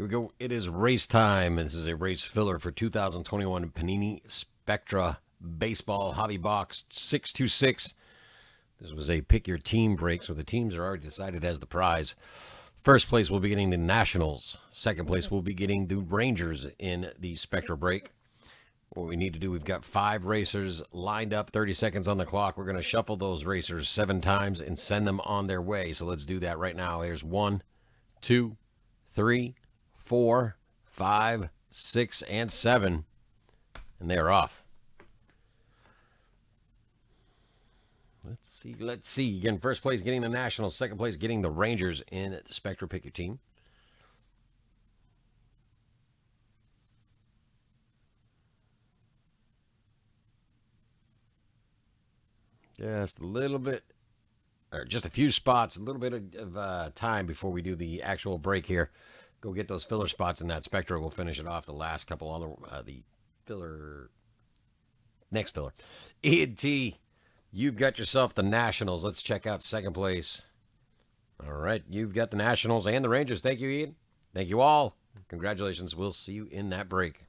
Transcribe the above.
Here we go. It is race time. This is a race filler for 2021 Panini Spectra Baseball Hobby Box 626. This was a pick your team break, so the teams are already decided as the prize. First place will be getting the Nationals. Second place will be getting the Rangers in the Spectra break. What we need to do, we've got five racers lined up, 30 seconds on the clock. We're going to shuffle those racers seven times and send them on their way. So let's do that right now. Here's one, two, three, four, five, six, and seven. And they're off. Let's see. Let's see. Again, first place getting the Nationals, second place getting the Rangers in at the Spectra Pick Your Team. Just a little bit, or just a few spots, a little bit of, of uh, time before we do the actual break here. Go get those filler spots in that Spectra. We'll finish it off the last couple on the, uh, the filler, next filler. ENT, you've got yourself the Nationals. Let's check out second place. All right, you've got the Nationals and the Rangers. Thank you, Ian. Thank you all. Congratulations. We'll see you in that break.